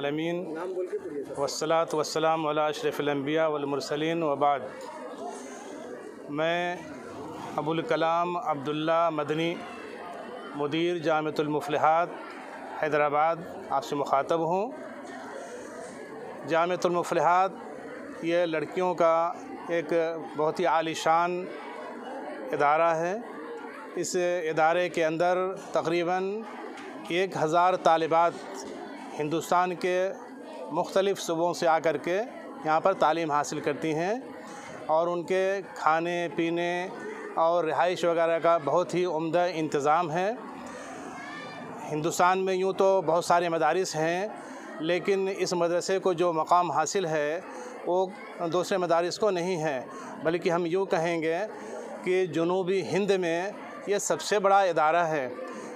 عالمین والصلاة والسلام علی اشرف الانبیاء والمرسلین وبعد۔ میں ابوالکلام عبداللہ مدنی مدیر جامعۃ المفلحات حیدرآباد آپ سے مخاطب ہوں۔ جامعۃ المفلحات یہ لڑکیوں کا ایک بہت ہی عالی شان ادارہ ہے۔ اس ادارے کے اندر تقریباً ایک ہزار طالبات ہندوستان کے مختلف صوبوں سے آ کر کے یہاں پر تعلیم حاصل کرتی ہیں اور ان کے کھانے پینے اور رہائش وغیرہ کا بہت ہی عمدہ انتظام ہے۔ ہندوستان میں یوں تو بہت سارے مدارس ہیں، لیکن اس مدرسے کو جو مقام حاصل ہے، وہ دوسرے مدارس کو نہیں ہے۔ بلکہ ہم یوں کہیں گے کہ جنوبی ہند میں یہ سب سے بڑا ادارہ ہے۔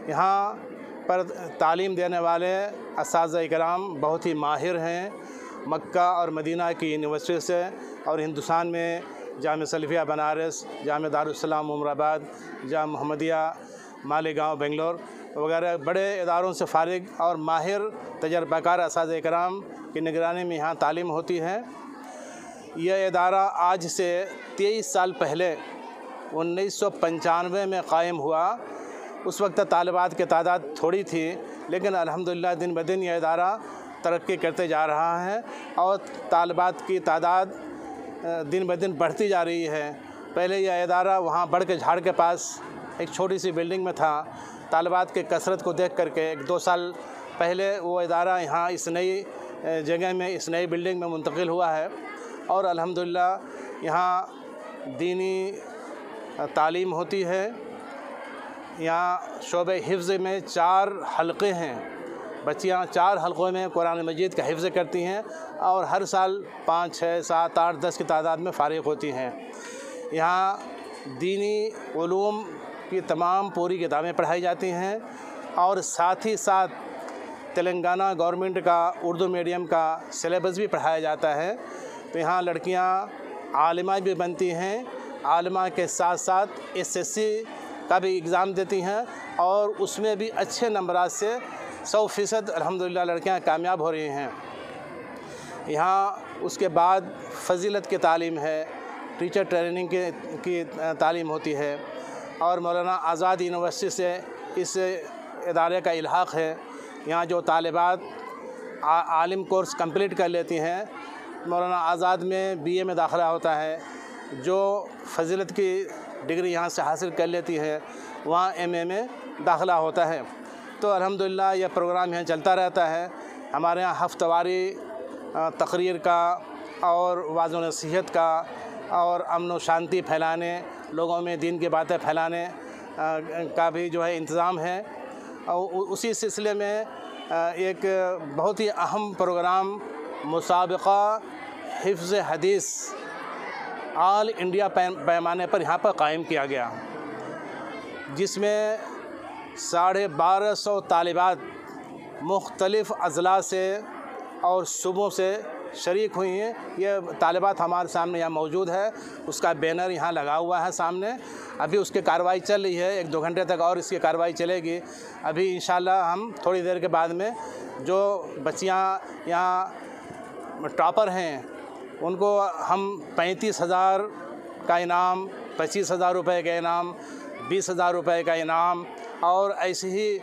یہاں پر تعلیم دینے والے اساتذہ اکرام بہت ہی ماہر ہیں۔ مکہ اور مدینہ کی یونیورسٹی سے اور ہندوستان میں جامعہ سلفیہ بنارس جامعہ دارالسلام عمر آباد جامعہ محمدیہ مالیگاؤں بنگلور وغیرہ بڑے اداروں سے فارغ اور ماہر تجربہ کار اساتذہ اکرام کی نگرانی میں یہاں تعلیم ہوتی ہے۔ یہ ادارہ آج سے تیئیس سال پہلے انیس سو پنچانوے میں قائم ہوا۔ اس وقت طالبات کی تعداد تھوڑی تھی، لیکن الحمدللہ دن بدن یہ ادارہ ترقی کرتے جا رہا ہے اور طالبات کی تعداد دن بدن بڑھتی جا رہی ہے۔ پہلے یہ ادارہ وہاں بڑھ کے جھاڑ کے پاس ایک چھوٹی سی بلڈنگ میں تھا۔ طالبات کے کثرت کو دیکھ کر کے ایک دو سال پہلے وہ ادارہ یہاں اس نئی جگہ میں، اس نئی بلڈنگ میں منتقل ہوا ہے۔ اور الحمدللہ یہاں دینی تعلیم ہوتی ہے۔ یہاں شعبہ حفظ میں چار حلقے ہیں۔ بچیاں چار حلقوں میں قرآن مجید کا حفظ کرتی ہیں اور ہر سال پانچ، چھ، سات، آٹھ، دس کی تعداد میں فارغ ہوتی ہیں۔ یہاں دینی علوم کی تمام پوری کتابیں پڑھائی جاتی ہیں اور ساتھ ہی ساتھ تلنگانہ گورنمنٹ کا، اردو میڈیم کا سلیبس بھی پڑھایا جاتا ہے۔ تو یہاں لڑکیاں عالمہ بھی بنتی ہیں۔ عالمہ کے ساتھ ساتھ ایس ایس سی کا بھی اگزام دیتی ہیں اور اس میں بھی اچھے نمبرات سے سو فیصد الحمدللہ لڑکیاں کامیاب ہو رہی ہیں۔ یہاں اس کے بعد فضیلت کی تعلیم ہے، ٹیچر ٹریننگ کی کی تعلیم ہوتی ہے اور مولانا آزاد یونیورسٹی سے اس ادارے کا الحاق ہے۔ یہاں جو طالبات عالم کورس کمپلیٹ کر لیتی ہیں، مولانا آزاد میں بی اے میں داخلہ ہوتا ہے۔ جو فضیلت کی ڈگری یہاں سے حاصل کر لیتی ہے، وہاں ایم اے میں داخلہ ہوتا ہے۔ تو الحمدللہ یہ پروگرام یہاں چلتا رہتا ہے۔ ہمارے یہاں ہفتہ واری تقریر کا اور واضح و نصیحت کا اور امن و شانتی پھیلانے، لوگوں میں دین کی باتیں پھیلانے کا بھی جو ہے انتظام ہے۔ اور اسی سلسلے میں ایک بہت ہی اہم پروگرام مسابقہ حفظ حدیث آل انڈیا پیمانے پر یہاں پر قائم کیا گیا، جس میں ساڑھے بارہ سو طالبات مختلف اضلاع سے اور صوبوں سے شریک ہوئی ہیں۔ یہ طالبات ہمارے سامنے یہاں موجود ہے۔ اس کا بینر یہاں لگا ہوا ہے سامنے۔ ابھی اس کی کارروائی چل رہی ہے۔ ایک دو گھنٹے تک اور اس کی کارروائی چلے گی۔ ابھی انشاءاللہ ہم تھوڑی دیر کے بعد میں جو بچیاں یہاں ٹاپر ہیں ان کو ہم پینتیس ہزار کا انعام، پچیس ہزار روپے کا انعام، بیس ہزار روپے کا انعام اور ایسے ہی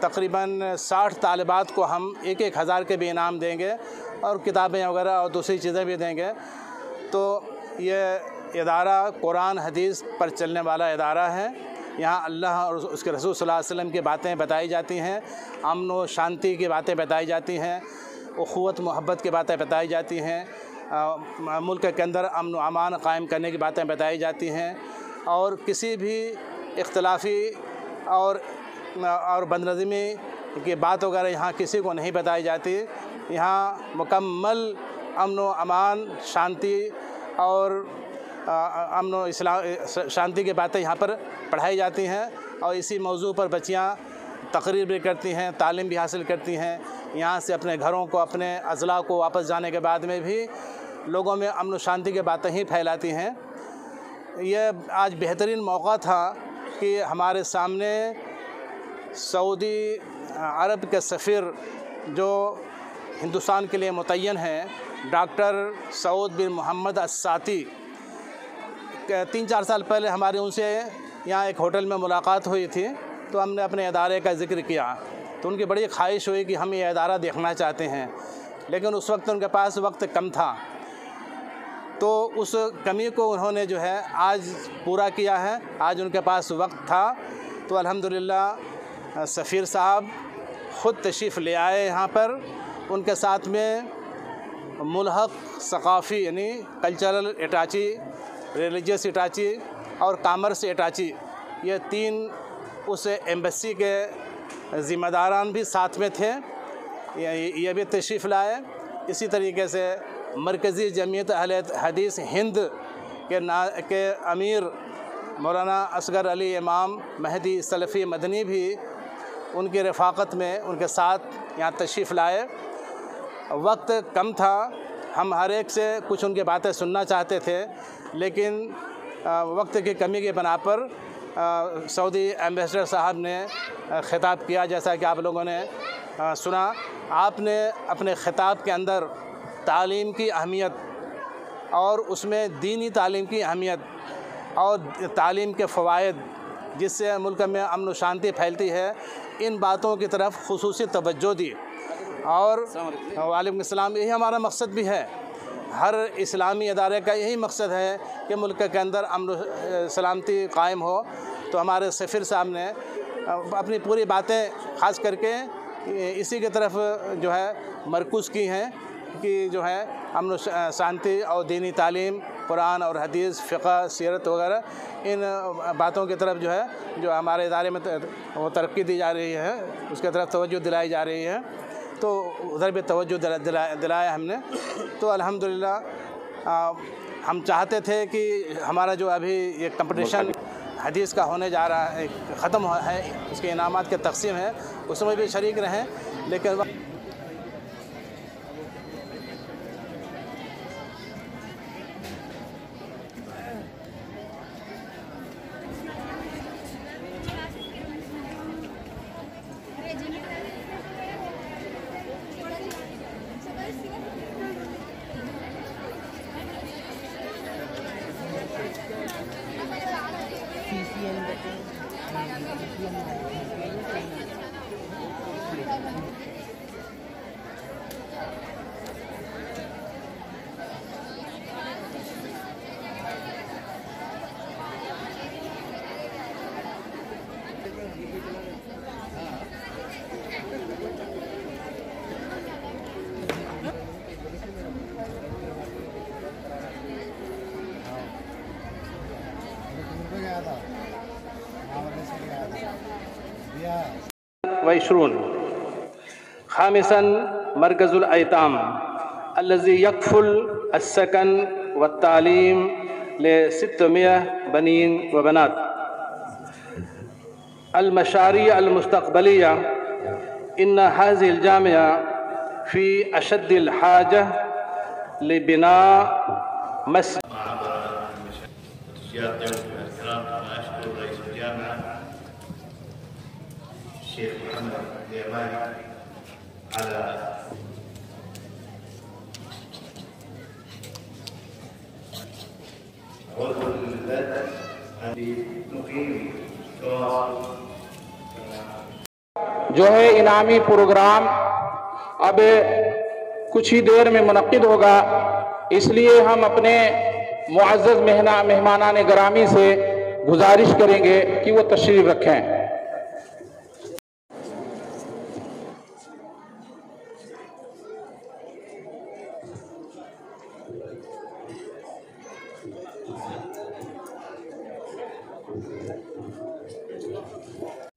تقریباً ساٹھ طالبات کو ہم ایک ایک ہزار کے بھی انعام دیں گے اور کتابیں وغیرہ اور دوسری چیزیں بھی دیں گے۔ تو یہ ادارہ قرآن، حدیث پر چلنے والا ادارہ ہے۔ یہاں اللہ اور اس کے رسول صلی اللہ علیہ وسلم کی باتیں بتائی جاتی ہیں۔ امن و شانتی کی باتیں بتائی جاتی ہیں۔ اخوت محبت کی باتیں بتائی جاتی ہیں۔ ملک کے اندر امن و امان قائم کرنے کی باتیں بتائی جاتی ہیں۔ اور کسی بھی اختلافی اور اور بد نظمی کی بات وغیرہ یہاں کسی کو نہیں بتائی جاتی۔ یہاں مکمل امن و امان، شانتی اور امن و اسلام شانتی کی باتیں یہاں پر پڑھائی جاتی ہیں۔ اور اسی موضوع پر بچیاں تقریر بھی کرتی ہیں، تعلیم بھی حاصل کرتی ہیں۔ یہاں سے اپنے گھروں کو، اپنے اضلاع کو واپس جانے کے بعد میں بھی لوگوں میں امن و شانتی کی باتیں ہی پھیلاتی ہیں۔ یہ آج بہترین موقع تھا کہ ہمارے سامنے سعودی عرب کے سفیر جو ہندوستان کے لیے متعین ہیں، ڈاکٹر سعود بن محمد الساتی۔ تین چار سال پہلے ہماری ان سے یہاں ایک ہوٹل میں ملاقات ہوئی تھی، تو ہم نے اپنے ادارے کا ذکر کیا۔ تو ان کی بڑی خواہش ہوئی کہ ہم یہ ادارہ دیکھنا چاہتے ہیں۔ لیکن اس وقت ان کے پاس وقت کم تھا۔ تو اس کمی کو انہوں نے جو ہے آج پورا کیا ہے۔ آج ان کے پاس وقت تھا۔ تو الحمدللہ، سفیر صاحب خود تشریف لے آئے یہاں پر۔ ان کے ساتھ میں ملحق، ثقافی یعنی کلچرل اٹاچی ریلیجیس اٹاچی اور کامرس اٹاچی یہ تین اس ایمبسی کے ذمہ داران بھی ساتھ میں تھے۔ یہ بھی تشریف لائے۔ اسی طریقے سے مرکزی جمعیت اہل حدیث ہند کے نا کے امیر مولانا اصغر علی امام مہدی سلفی مدنی بھی ان کی رفاقت میں ان کے ساتھ یہاں تشریف لائے۔ وقت کم تھا۔ ہم ہر ایک سے کچھ ان کی باتیں سننا چاہتے تھے، لیکن وقت کی کمی کے بنا پر سعودی ایمبیسڈر صاحب نے خطاب کیا جیسا کہ آپ لوگوں نے سنا۔ آپ نے اپنے خطاب کے اندر تعلیم کی اہمیت اور اس میں دینی تعلیم کی اہمیت اور تعلیم کے فوائد جس سے ملک میں امن و شانتی پھیلتی ہے ان باتوں کی طرف خصوصی توجہ دی۔ اور وعلیکم السلام یہی ہمارا مقصد بھی ہے۔ ہر اسلامی ادارے کا یہی مقصد ہے کہ ملک کے اندر امن و سلامتی قائم ہو۔ تو ہمارے سفیر صاحب نے اپنی پوری باتیں خاص کر کے اسی کی طرف جو ہے مرکوز کی ہیں کہ جو ہے امن و شانتی اور دینی تعلیم، قرآن اور حدیث، فقہ، سیرت وغیرہ، ان باتوں کی طرف جو ہے جو ہمارے ادارے میں وہ ترقی دی جا رہی ہے، اس کی طرف توجہ دلائی جا رہی ہے۔ تو ادھر بھی توجہ دلایا ہم نے۔ تو الحمدللہ ہم چاہتے تھے کہ ہمارا جو ابھی یہ کمپٹیشن حدیث کا ہونے جا رہا ہے، ختم ہے، اس کے انعامات کے تقسیم ہے اس میں بھی شریک رہیں، لیکن وعشرون. خامسا مركز الأيتام الذي يكفل السكن والتعليم لستمائة بنين وبنات. المشاريع المستقبلية إن هذه الجامعة في أشد الحاجة لبناء مسجد. الشيخ محمد اليماني على عضو اللجنه بمقيم تواصل جو ہے انعامی پروگرام اب کچھ ہی دیر میں منعقد ہوگا، اس لیے ہم اپنے معزز مہمانان گرامی سے گزارش کریں گے کہ وہ تشریف رکھیں۔ では、このあとはですね、